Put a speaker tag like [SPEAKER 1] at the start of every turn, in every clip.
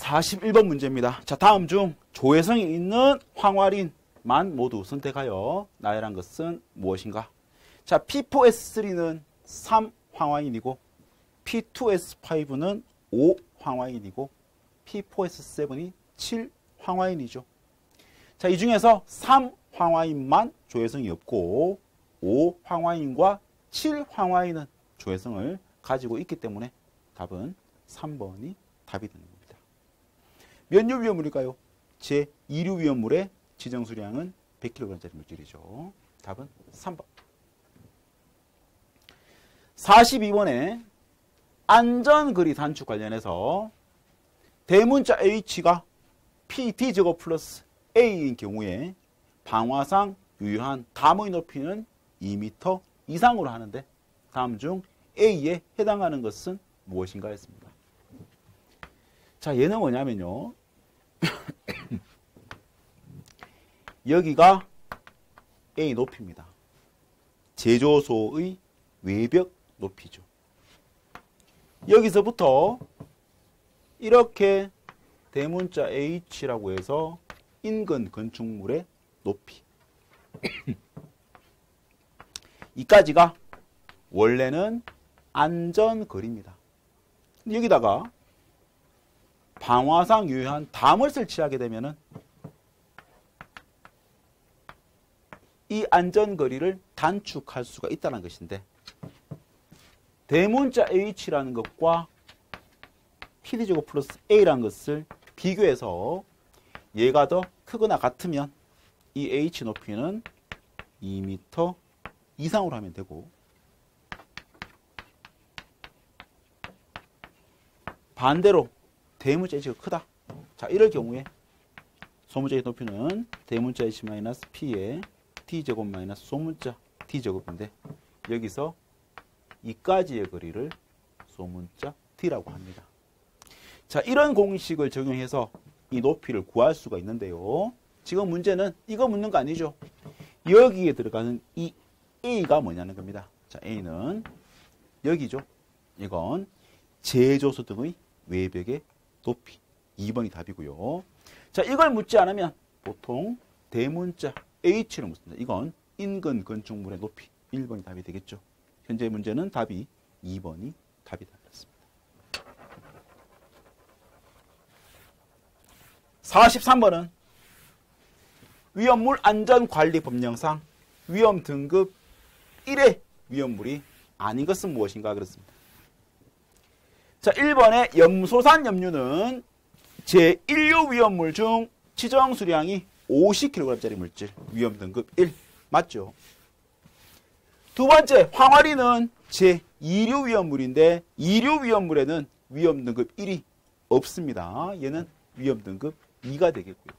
[SPEAKER 1] 41번 문제입니다. 자, 다음 중 조회성이 있는 황화린만 모두 선택하여 나열한 것은 무엇인가? 자, P4S3는 3 황화인이고 P2S5는 5 황화인이고 P4S7이 7 황화인이죠. 자, 이 중에서 3 황화인만 조회성이 없고 5 황화인과 7 황화인은 조회성을 가지고 있기 때문에 답은 3번이 답이 겁니다. 몇류 위험물일까요? 제 2류 위험물의 지정 수량은 100kg짜리 물질이죠. 답은 3번. 42번에 안전거리 단축 관련해서 대문자 H가 PD 제곱 플러스 A인 경우에 방화상 유효한 담의 높이는 2m 이상으로 하는데 다음 중 A에 해당하는 것은 무엇인가 했습니다. 자, 얘는 뭐냐면요. 여기가 A 높이입니다. 제조소의 외벽 높이죠. 여기서부터 이렇게 대문자 H라고 해서 인근 건축물의 높이. 이까지가 원래는 안전거리입니다. 여기다가 방화상 유효한 담을 설치하게 되면은 이 안전거리를 단축할 수가 있다는 것인데 대문자 H라는 것과 PD제곱 플러스 A라는 것을 비교해서 얘가 더 크거나 같으면 이 H 높이는 2m 이상으로 하면 되고 반대로 대문자 H가 크다. 자, 이럴 경우에 소문자의 높이는 대문자 H 마이너스 P의 T제곱 마이너스 소문자 T제곱인데 여기서 이까지의 거리를 소문자 T라고 합니다. 자, 이런 공식을 적용해서 이 높이를 구할 수가 있는데요. 지금 문제는 이거 묻는 거 아니죠? 여기에 들어가는 이 A가 뭐냐는 겁니다. 자, A는 여기죠. 이건 제조소 등의 외벽의 높이. 2번이 답이고요. 자, 이걸 묻지 않으면 보통 대문자 H를 묻습니다. 이건 인근 건축물의 높이. 1번이 답이 되겠죠. 현재 문제는 답이 2번이 답이 되었습니다. 43번은 위험물 안전관리 법령상 위험 등급 1의 위험물이 아닌 것은 무엇인가 그렇습니다. 자, 1번의 염소산 염류는 제1류 위험물 중 지정 수량이 50kg짜리 물질 위험 등급 1 맞죠? 두 번째 황화리는 제2류 위험물인데 2류 위험물에는 위험 등급 1이 없습니다. 얘는 위험 등급 2가 되겠고요.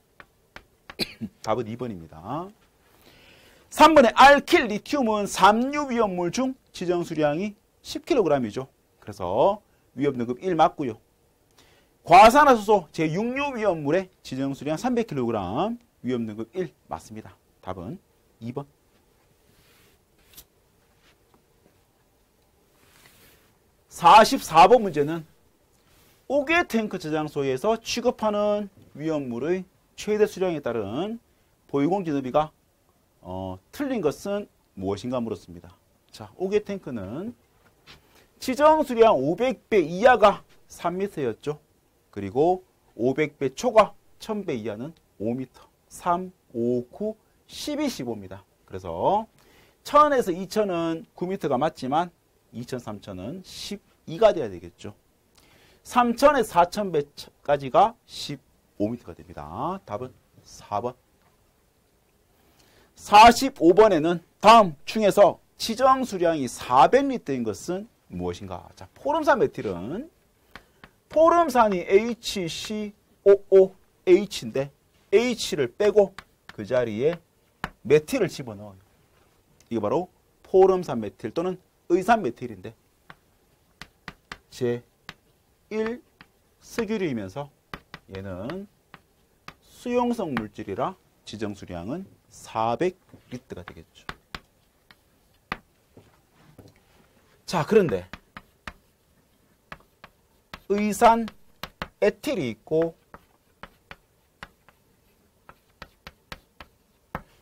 [SPEAKER 1] 답은 2번입니다. 3번의 알킬 리튬은 3류 위험물 중 지정 수량이 10kg이죠. 그래서 위험 등급 1 맞고요. 과산화수소 제6류 위험물의 지정 수량 300kg 위험 등급 1 맞습니다. 답은 2번. 44번 문제는 옥외 탱크 저장소에서 취급하는 위험물의 최대 수량에 따른 보유공진업비가 어, 틀린 것은 무엇인가 물었습니다. 자, 옥외 탱크는 지정 수량 500배 이하가 3m였죠. 그리고 500배 초과 1000배 이하는 5m. 3, 5, 9, 12, 15입니다. 그래서 1000에서 2000은 9m가 맞지만 2000, 3000은 12가 돼야 되겠죠. 3000에서 4000배까지가 15m가 됩니다. 답은 4번. 45번에는 다음 중에서 지정 수량이 400리터인 것은 무엇인가? 자, 포름산 메틸은 포름산이 HCOOH인데 H를 빼고 그 자리에 메틸을 집어넣어요. 이게 바로 포름산 메틸 또는 의산 메틸인데 제1 석유류이면서 얘는 수용성 물질이라 지정 수량은 400리터가 되겠죠. 자, 그런데 의산 에틸이 있고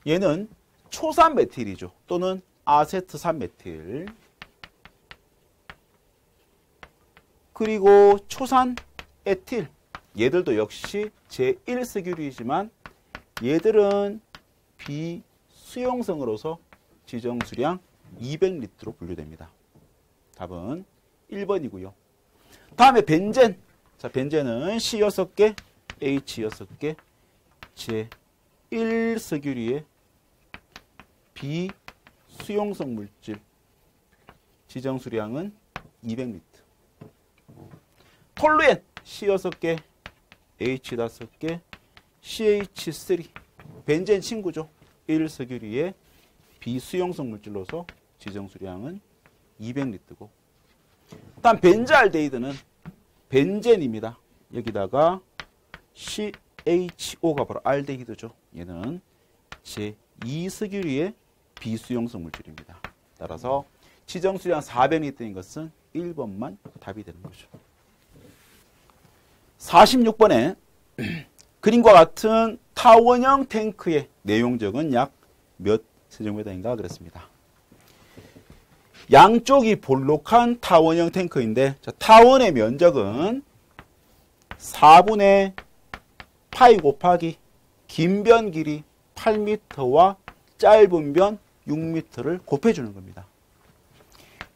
[SPEAKER 1] 얘는 초산 메틸이죠. 또는 아세트산 메틸. 그리고 초산 에틸. 얘들도 역시 제1세균이지만 얘들은 비수용성으로서 지정수량 200리터로 분류됩니다. 답은 1번이고요. 다음에 벤젠. 자, 벤젠은 C 6개, H 6개, 제 1석유리의 비수용성 물질 지정 수량은 200리터. 톨루엔 C 6개, H 5개, CH3 벤젠 친구죠. 1석유리의 비수용성 물질로서 지정 수량은 200리터고 다음 벤자알데히드는 벤젠입니다. 여기다가 CHO가 바로 알데히드죠. 얘는 제2석유리의 비수용성 물질입니다. 따라서 지정수량 400리터인 것은 1번만 답이 되는 거죠. 46번에 그림과 같은 타원형 탱크의 내용적은 약 몇 세제곱미터인가 그랬습니다. 양쪽이 볼록한 타원형 탱크인데 타원의 면적은 4분의 파이 곱하기 긴 변 길이 8m와 짧은 변 6m를 곱해주는 겁니다.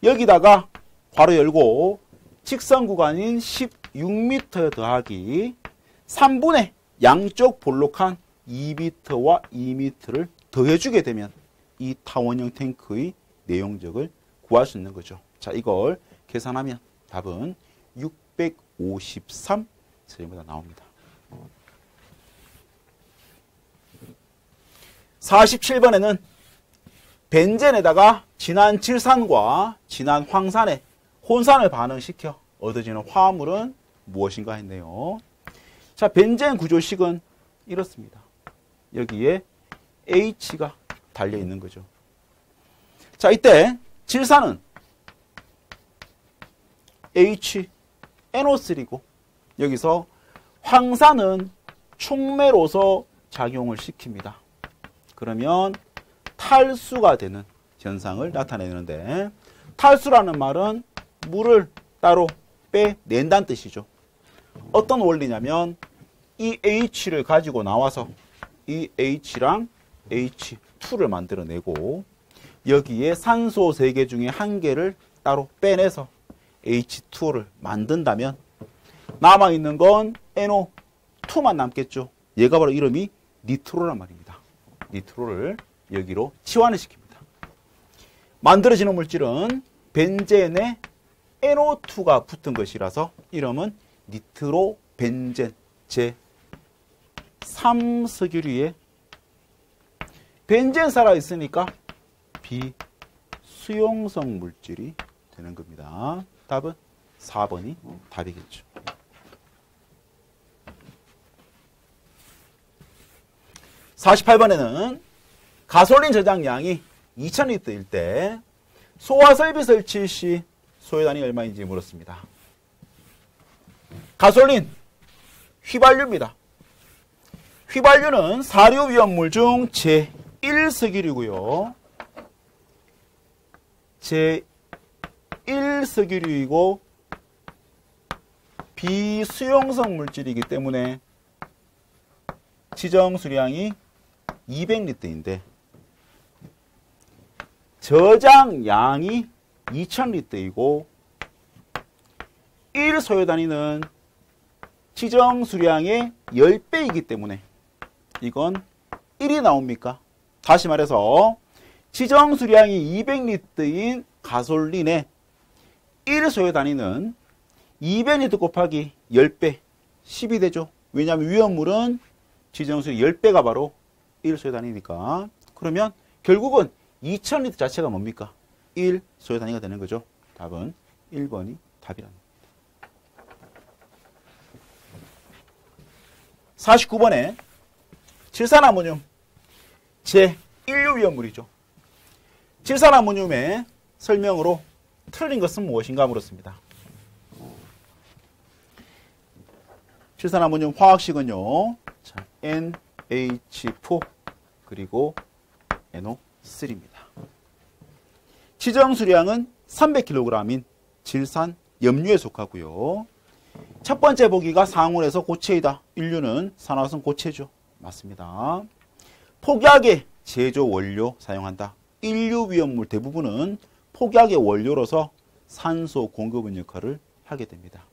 [SPEAKER 1] 여기다가 괄호 열고 직선 구간인 16m 더하기 3분의 양쪽 볼록한 2m와 2m를 더해주게 되면 이 타원형 탱크의 내용적을 구할 수 있는 거죠. 자, 이걸 계산하면 답은 653 세제곱미터 나옵니다. 47번에는 벤젠에다가 진한 질산과 진한 황산의 혼산을 반응시켜 얻어지는 화합물은 무엇인가 했네요. 자, 벤젠 구조식은 이렇습니다. 여기에 H가 달려 있는 거죠. 자, 이때 질산은 H, NO3고 여기서 황산은 촉매로서 작용을 시킵니다. 그러면 탈수가 되는 현상을 나타내는데 탈수라는 말은 물을 따로 빼낸다는 뜻이죠. 어떤 원리냐면 이 H를 가지고 나와서 이 H랑 H2를 만들어내고 여기에 산소 3개 중에 한 개를 따로 빼내서 H2를 만든다면 남아있는 건 NO2만 남겠죠. 얘가 바로 이름이 니트로란 말입니다. 니트로를 여기로 치환을 시킵니다. 만들어지는 물질은 벤젠에 NO2가 붙은 것이라서 이름은 니트로 벤젠 제 3석유류의 벤젠 살아 있으니까 비수용성 물질이 되는 겁니다. 답은 4번이 답이겠죠. 48번에는 가솔린 저장량이 2000리터일 때 소화 설비 설치 시 소요단이 얼마인지 물었습니다. 가솔린 휘발유입니다. 휘발유는 사료 위험물 중 제1석유류고요. 제1석유류이고 비수용성 물질이기 때문에 지정 수량이 200리터인데 저장량이 2000리터이고 1 소요 단위는 지정 수량의 10배이기 때문에 이건 1이 나옵니까? 다시 말해서 지정 수량이 200리터인 가솔린의 1 소요 단위는 200리터 곱하기 10배 10이 되죠. 왜냐하면 위험물은 지정수의 10배가 바로 1 소요 단위니까. 그러면 결국은 2000리터 자체가 뭡니까? 1 소요 단위가 되는 거죠. 답은 1번이 답이랍니다. 49번에 질산아모늄 제1류 위험물이죠. 질산아모늄의 설명으로 틀린 것은 무엇인가 물었습니다. 질산아모늄 화학식은요. 자, NH4 그리고 NO3입니다. 지정 수량은 300kg인 질산 염류에 속하고요. 첫 번째 보기가 상온에서 고체이다. 인류는 산화성 고체죠. 맞습니다. 폭약의 제조 원료 사용한다. 인류 위험물 대부분은 폭약의 원료로서 산소 공급원 역할을 하게 됩니다.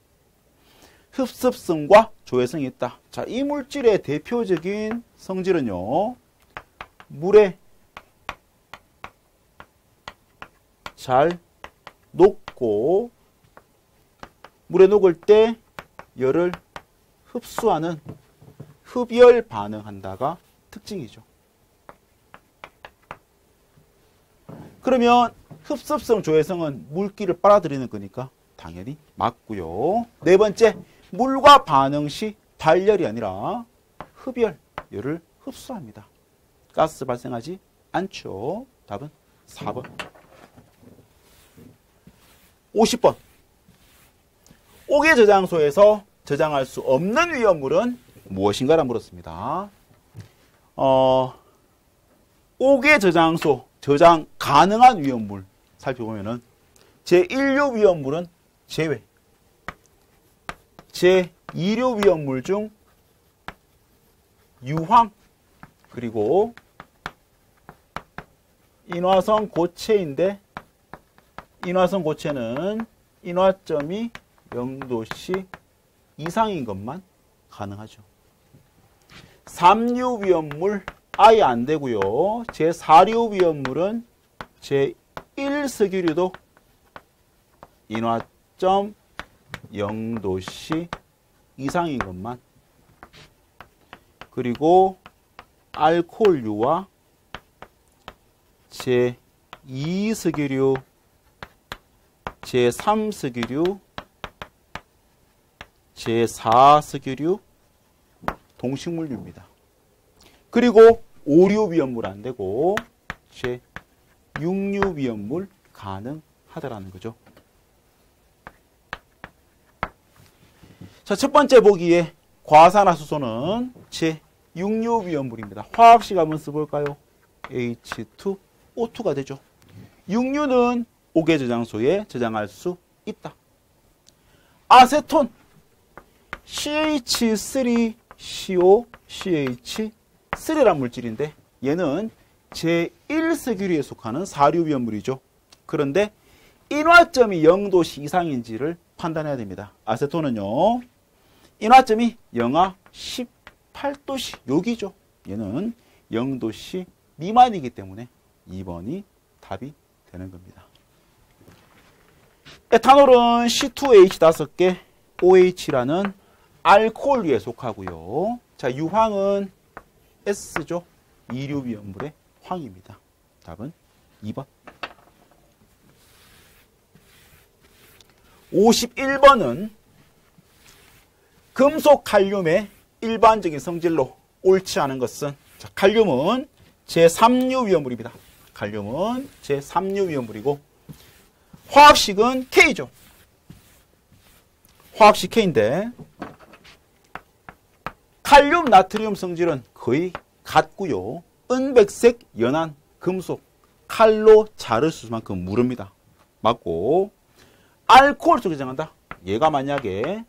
[SPEAKER 1] 흡습성과 조회성이 있다. 자, 이 물질의 대표적인 성질은요. 물에 잘 녹고 물에 녹을 때 열을 흡수하는 흡열 반응한다가 특징이죠. 그러면 흡습성 조회성은 물기를 빨아들이는 거니까 당연히 맞고요. 네 번째, 물과 반응 시 발열이 아니라 흡열, 열을 흡수합니다. 가스 발생하지 않죠. 답은 4번. 50번. 옥의 저장소에서 저장할 수 없는 위험물은 무엇인가라 물었습니다. 어, 옥의 저장소, 저장 가능한 위험물 살펴보면은 제1류 위험물은 제외. 제2류 위험물 중 유황 그리고 인화성 고체인데 인화성 고체는 인화점이 0도씨 이상인 것만 가능하죠. 3류 위험물 아예 안 되고요. 제4류 위험물은 제1석유류도 인화점 0도씨 이상인 것만 그리고 알코올류와 제2석유류 제3석유류 제4석유류 동식물류입니다. 그리고 오류 위험물 안 되고 제6류 위험물 가능하다라는 거죠. 자, 첫 번째 보기에 과산화수소는 제6류 위험물입니다. 화학식 한번 써볼까요? H2O2가 되죠. 6류는 옥의 저장소에 저장할 수 있다. 아세톤 CH3CO CH3란 물질인데 얘는 제1세균류에 속하는 사류 위험물이죠. 그런데 인화점이 0도씨 이상인지를 판단해야 됩니다. 아세톤은요. 인화점이 영하 18도씨 여기죠. 얘는 0도씨 미만이기 때문에 2번이 답이 되는 겁니다. 에탄올은 C2H5개 OH라는 알코올류에 속하고요. 자, 유황은 S죠. 이류 위험물의 황입니다. 답은 2번. 51번은 금속 칼륨의 일반적인 성질로 옳지 않은 것은 자, 칼륨은 제3류 위험물입니다. 칼륨은 제3류 위험물이고 화학식은 K죠. 화학식 K인데 칼륨 나트륨 성질은 거의 같고요. 은백색 연한 금속 칼로 자를 수만큼 무릅니다. 맞고 알코올 속에 정한다. 얘가 만약에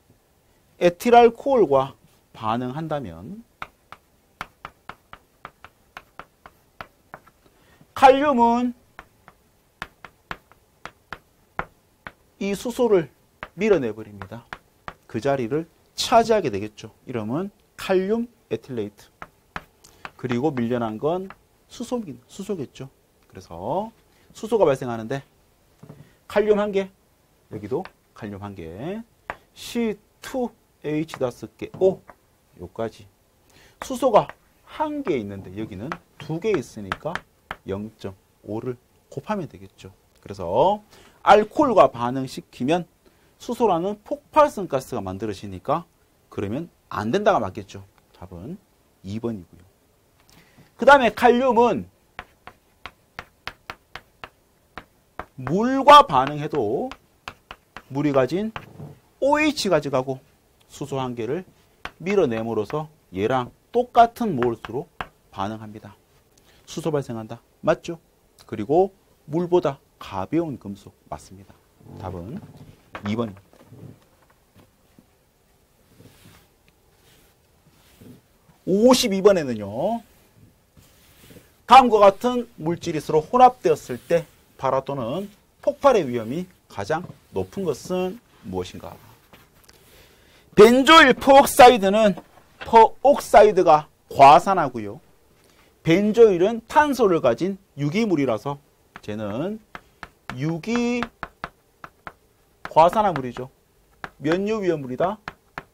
[SPEAKER 1] 에틸알코올과 반응한다면 칼륨은 이 수소를 밀어내 버립니다. 그 자리를 차지하게 되겠죠. 이름은 칼륨 에틸레이트. 그리고 밀려난 건 수소, 수소겠죠. 그래서 수소가 발생하는데 칼륨 한 개, 여기도 칼륨 한 개, C2H5개, O, 요까지. 수소가 한 개 있는데 여기는 두 개 있으니까 0.5를 곱하면 되겠죠. 그래서 알코올과 반응시키면 수소라는 폭발성 가스가 만들어지니까 그러면 안 된다가 맞겠죠. 답은 2번이고요. 그 다음에 칼륨은 물과 반응해도 물이 가진 OH 가져가고 수소 한 개를 밀어내므로써 얘랑 똑같은 몰수로 반응합니다. 수소 발생한다. 맞죠? 그리고 물보다 가벼운 금속 맞습니다. 답은 2번입니다. 52번에는요. 다음과 같은 물질이 서로 혼합되었을 때 발화 또는 폭발의 위험이 가장 높은 것은 무엇인가? 벤조일 peroxide는 peroxide가 과산화고요. 벤조일은 탄소를 가진 유기물이라서 쟤는 유기 과산화물이죠. 몇 류 위험물이다.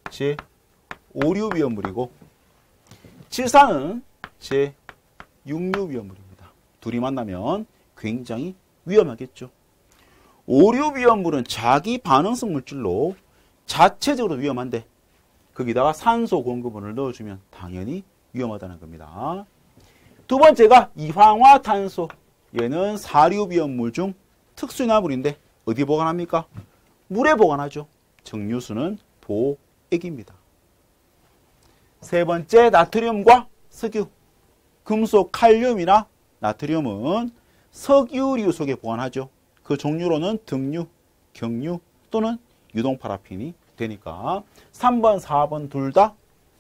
[SPEAKER 1] 제5류 위험물이고 질산은 제 육류 위험물입니다. 둘이 만나면 굉장히 위험하겠죠. 오류 위험물은 자기 반응성 물질로 자체적으로 위험한데 거기다가 산소 공급원을 넣어주면 당연히 위험하다는 겁니다. 두 번째가 이황화탄소. 얘는 사류 위험물 중 특수나물인데 어디 보관합니까? 물에 보관하죠. 정류수는 보액입니다. 세 번째 나트륨과 석유. 금속 칼륨이나 나트륨은 석유류 속에 보관하죠. 그 종류로는 등류, 경류 또는 유동파라핀이 되니까 3번, 4번 둘 다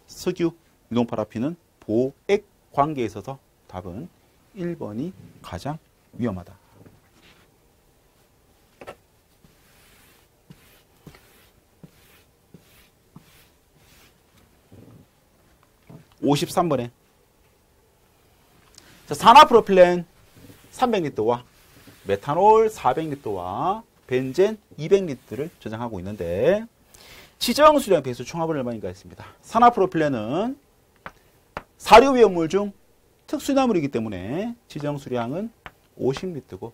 [SPEAKER 1] 석유, 유동파라핀은 보액 관계에 있어서 답은 1번이 가장 위험하다. 5 3번에 자, 산화프로필렌 300리터와 메탄올 400리터와 벤젠 200리터를 저장하고 있는데 지정 수량 배수 총합을 얼마인가 했습니다. 산화프로필렌은 사료 위험물 중 특수나물이기 때문에 지정 수량은 50리터고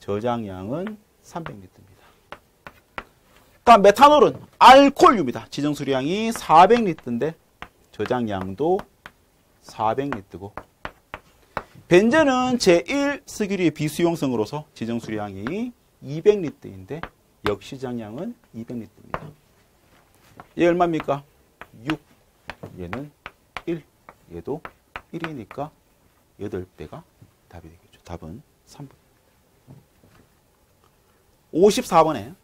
[SPEAKER 1] 저장량은 300리터입니다. 다음 메탄올은 알코올류입니다. 지정 수량이 400리터인데 저장량도 400리터고 벤젠은 제1 스기류의 비수용성으로서 지정 수량이 200리터인데 역시 장량은 200리터입니다. 얘 얼마입니까? 6. 얘는 1. 얘도 1이니까 8배가 답이 되겠죠. 답은 3번. 54번에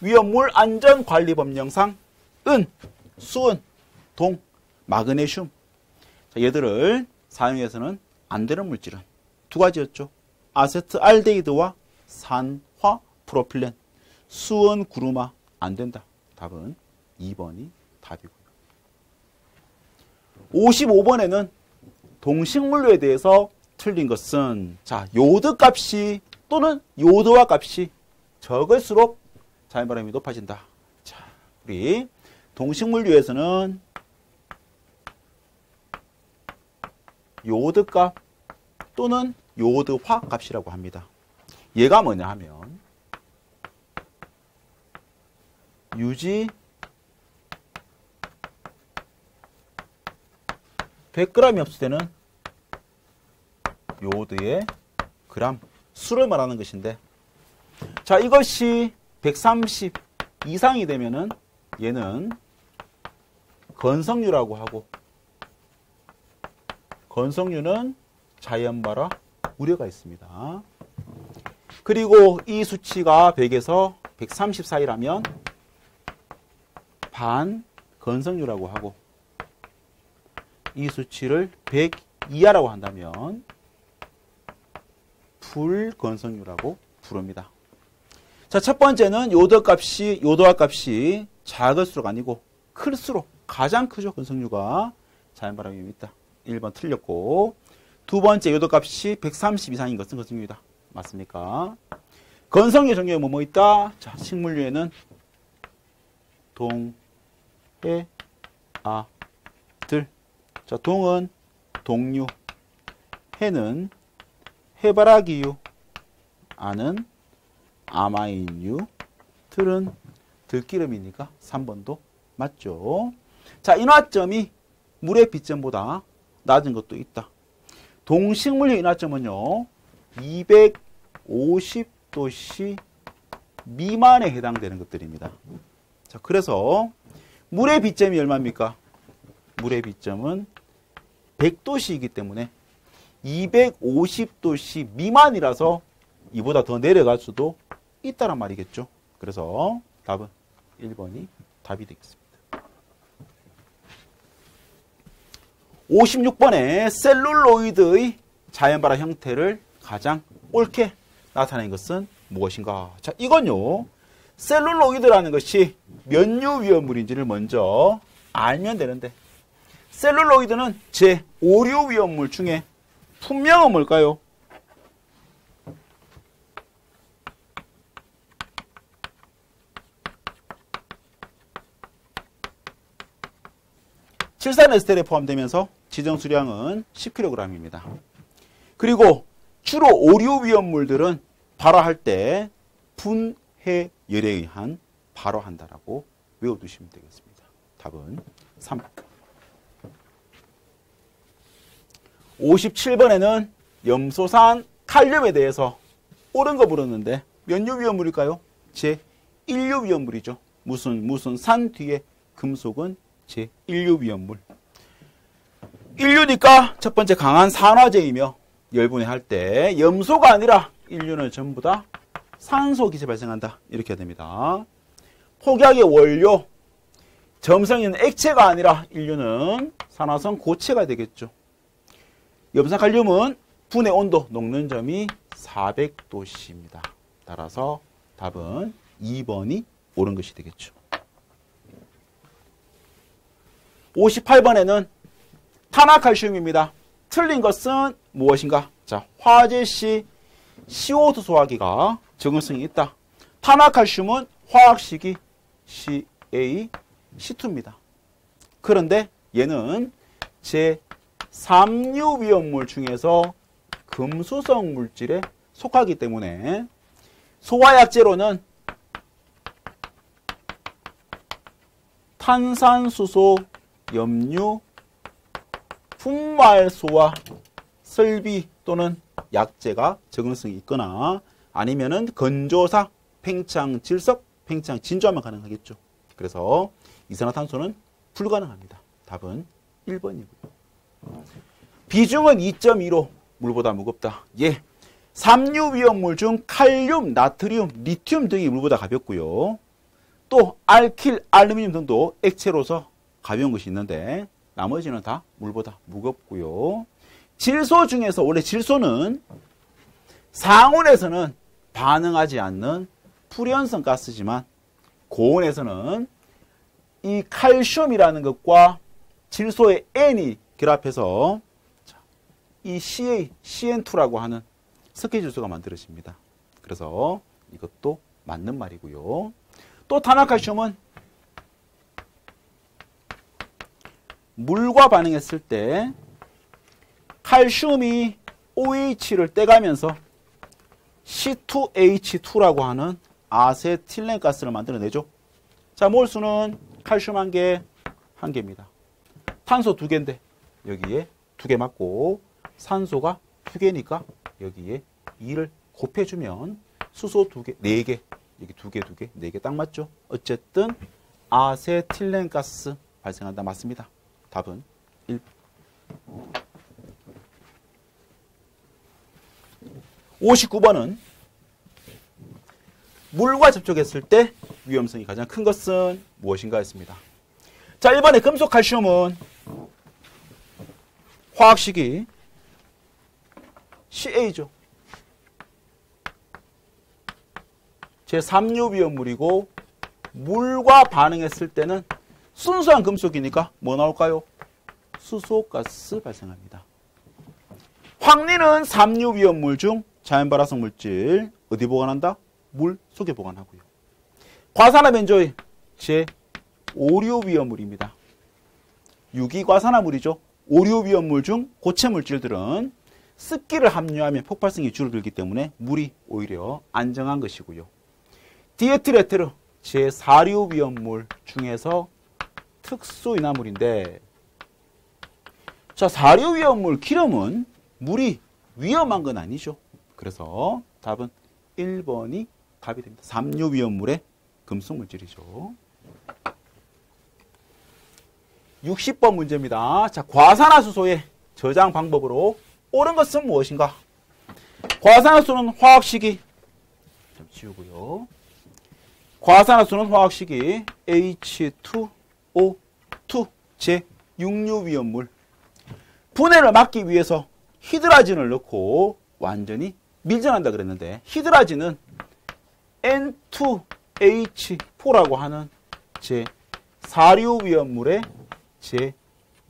[SPEAKER 1] 위험물 안전관리법령상 은, 수은, 동, 마그네슘 자, 얘들을 사용해서는 안 되는 물질은 두 가지였죠. 아세트알데히드와 산화 프로필렌, 수은 구루마 안 된다. 답은 2번이 답이고요. 55번에는 동식물류에 대해서 틀린 것은 자 요드 값이 또는 요드화 값이 적을수록 자연바람이 높아진다. 자 우리 동식물류에서는 요드값 또는 요드화 값이라고 합니다. 얘가 뭐냐 하면 유지 100g이 없을 때는 요드의 그람 수를 말하는 것인데 자 이것이 130 이상이 되면은 얘는 건성류라고 하고 건성류는 자연발화 우려가 있습니다. 그리고 이 수치가 100에서 130 사이라면 반 건성류라고 하고 이 수치를 100 이하라고 한다면 불건성류라고 부릅니다. 자, 첫 번째는 요도 값이 요도화 값이 작을수록 아니고 클수록 가장 크죠. 건성류가 자연발화이 있다. 1번 틀렸고 두 번째 요도값이 130 이상인 것은 건성류이다. 맞습니까? 건성류 종류에 뭐뭐 있다? 자, 식물류에는 동, 해, 아, 들. 자, 동은 동류, 해는 해바라기유, 아는 아마인유, 들은 들기름이니까 3번도 맞죠? 자, 인화점이 물의 비점보다 낮은 것도 있다. 동식물류 인화점은요. 250도씨 미만에 해당되는 것들입니다. 자, 그래서 물의 비점이 얼마입니까? 물의 비점은 100도씨이기 때문에 250도씨 미만이라서 이보다 더 내려갈 수도 있다란 말이겠죠. 그래서 답은 1번이 답이 되겠습니다. 56번에 셀룰로이드의 자연발화 형태를 가장 옳게 나타낸 것은 무엇인가? 자, 이건요. 셀룰로이드라는 것이 면유 위험물인지를 먼저 알면 되는데 셀룰로이드는 제 오류 위험물 중에 분명은 뭘까요? 칠산에스텔에 포함되면서 지정 수량은 10kg입니다. 그리고 주로 오류 위험물들은 발화할 때 분해 열에 의한 발화한다라고 외워두시면 되겠습니다. 답은 3. 57번에는 염소산 칼륨에 대해서 옳은 거 물었는데 몇류 위험물일까요? 제 1류 위험물이죠. 무슨 무슨 산 뒤에 금속은 제 1류 위험물. 1류니까 첫 번째 강한 산화제이며 열분해 할 때 염소가 아니라 1류는 전부 다 산소 기체 발생한다. 이렇게 됩니다. 폭약의 원료 점성 있는 액체가 아니라 1류는 산화성 고체가 되겠죠. 염산칼륨은 분해 온도 녹는 점이 400도씨입니다. 따라서 답은 2번이 옳은 것이 되겠죠. 58번에는 탄화칼슘입니다. 틀린 것은 무엇인가? 자, 화재시 CO2 소화기가 적응성이 있다. 탄화칼슘은 화학식이 CaC2입니다. 그런데 얘는 제 3류 위험물 중에서 금수성 물질에 속하기 때문에 소화약제로는 탄산수소, 염류, 분말소와 설비 또는 약제가 적응성이 있거나 아니면은 건조사, 팽창, 질석, 팽창, 진조하면 가능하겠죠. 그래서 이산화탄소는 불가능합니다. 답은 1번이고요. 비중은 2.2로 물보다 무겁다. 예. 삼류 위험물 중 칼륨, 나트륨, 리튬 등이 물보다 가볍고요. 또 알킬, 알루미늄 등도 액체로서 가벼운 것이 있는데 나머지는 다 물보다 무겁고요. 질소 중에서 원래 질소는 상온에서는 반응하지 않는 풀연성 가스지만 고온에서는 이 칼슘이라는 것과 질소의 N이 결합해서 이 CA, CN2라고 하는 석회질소가 만들어집니다. 그래서 이것도 맞는 말이고요. 또 탄화칼슘은 물과 반응했을 때 칼슘이 OH를 떼가면서 C2H2라고 하는 아세틸렌 가스를 만들어내죠. 자, 몰수는 칼슘 한 개, 한 개입니다. 탄소 두 개인데 여기에 두 개 맞고 산소가 두 개니까 여기에 2를 곱해주면 수소 두 개, 네 개, 여기 두 개, 두 개, 네 개 딱 맞죠? 어쨌든 아세틸렌 가스 발생한다. 맞습니다. 답은 1. 59번은 물과 접촉했을 때 위험성이 가장 큰 것은 무엇인가 했습니다. 자, 1번에 금속 칼슘은 화학식이 CA죠. 제3류 위험물이고 물과 반응했을 때는 순수한 금속이니까 뭐 나올까요? 수소가스 발생합니다. 황리는 3류 위험물 중 자연 발화성 물질 어디 보관한다? 물 속에 보관하고요. 과산화 벤조일 제 5류 위험물입니다. 유기과산화물이죠. 오류 위험물 중 고체 물질들은 습기를 함유하면 폭발성이 줄어들기 때문에 물이 오히려 안정한 것이고요. 디에틸에테르 제4류 위험물 중에서 특수 인화물인데 자 4류 위험물 기름은 물이 위험한 건 아니죠. 그래서 답은 1번이 답이 됩니다. 3류 위험물의 금속 물질이죠. 60번 문제입니다. 자, 과산화수소의 저장 방법으로 옳은 것은 무엇인가? 과산화수소는 화학식이 좀 지우고요. 과산화수소는 화학식이 H2O2 제 육류위험물 분해를 막기 위해서 히드라진을 넣고 완전히 밀전한다 그랬는데 히드라진은 N2H4라고 하는 제 사류위험물의 제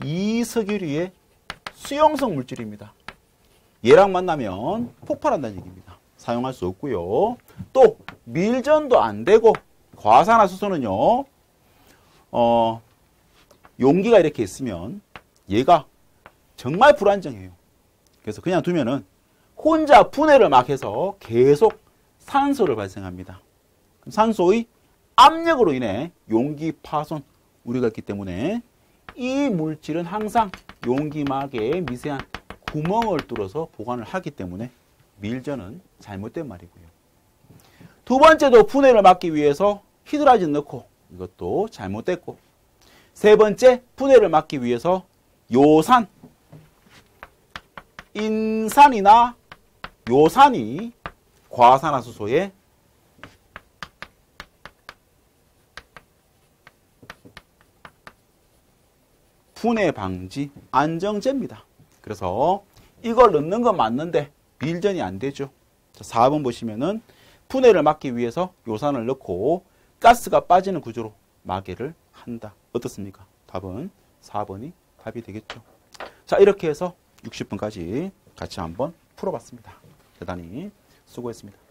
[SPEAKER 1] 2석유류의 수용성 물질입니다. 얘랑 만나면 폭발한다는 얘기입니다. 사용할 수 없고요. 또 밀전도 안 되고 과산화수소는요. 어, 용기가 이렇게 있으면 얘가 정말 불안정해요. 그래서 그냥 두면은 혼자 분해를 막 해서 계속 산소를 발생합니다. 산소의 압력으로 인해 용기 파손 우려가 있기 때문에 이 물질은 항상 용기막에 미세한 구멍을 뚫어서 보관을 하기 때문에 밀전은 잘못된 말이고요. 두 번째도 분해를 막기 위해서 히드라진 넣고 이것도 잘못됐고 세 번째 분해를 막기 위해서 요산 인산이나 요산이 과산화수소의 분해 방지 안정제입니다. 그래서 이걸 넣는 건 맞는데 밀전이 안 되죠. 자, 4번 보시면은 분해를 막기 위해서 요산을 넣고 가스가 빠지는 구조로 마개를 한다. 어떻습니까? 답은 4번이 답이 되겠죠. 자, 이렇게 해서 60분까지 같이 한번 풀어봤습니다. 대단히 수고했습니다.